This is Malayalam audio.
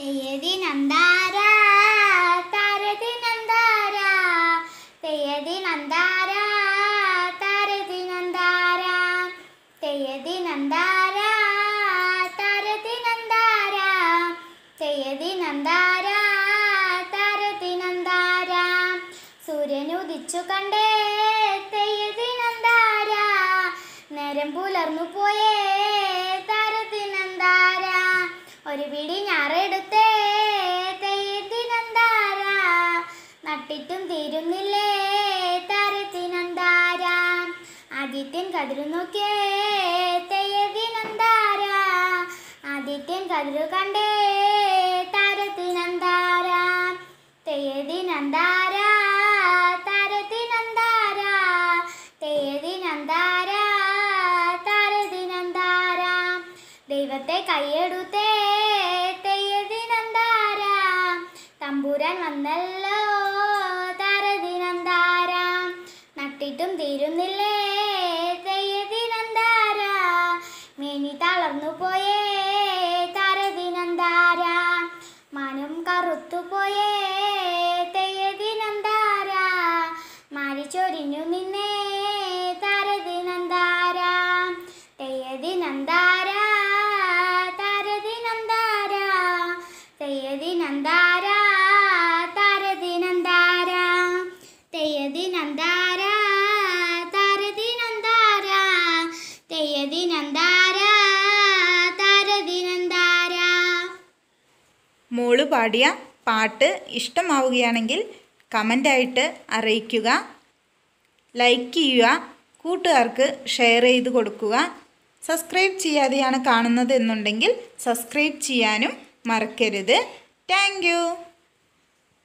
തെയ്യതി നന്ദാര താരതി നന്ദാര തെയ്യതി നന്ദാര താരതി നന്ദാര തെയ്യതി നന്ദാര താരതി നന്ദാര തെയ്യതി നന്ദാര താരതി നന്ദാര സൂര്യൻ ഉദിച്ചു കണ്ടേ തെയ്യതി നന്ദാര നേരം പുലർന്നു പോയേ നട്ടിട്ടും തീരുന്നില്ലേ? താരത്തി നന്ദാര ആദിത്യൻ കതിരു നോക്കേ തെയ്യത്തി നന്ദാര ആദിത്യൻ കതിരു കണ്ടേ താരത്തിനന്താരാം? തെയ്യതിനന്താര താരത്തിനന്താര? തെയ്യതിനന്താര താരതിനന്താര ദൈവത്തെ കൈയെടുത്തേ തെയ്യതിനന്താര തമ്പുരാൻ വന്നല്ലോ തീരുന്നില്ലേ? തെയ്യതി നന്ദാര മേനി തളർന്നു പോയേ. താരതി നന്ദാര മനം കറുത്തു പോയേ. തെയ്യതി മാരി ചൊരിഞ്ഞു നിന്നേ. മോൾ പാടിയ പാട്ട് ഇഷ്ടമാവുകയാണെങ്കിൽ കമന്റായിട്ട് അറിയിക്കുക. ലൈക്ക് ചെയ്യുക. കൂട്ടുകാർക്ക് ഷെയർ ചെയ്ത് കൊടുക്കുക. സബ്സ്ക്രൈബ് ചെയ്യാതെയാണ് കാണുന്നത് എന്നുണ്ടെങ്കിൽ സബ്സ്ക്രൈബ് ചെയ്യാനും മറക്കരുത്. താങ്ക്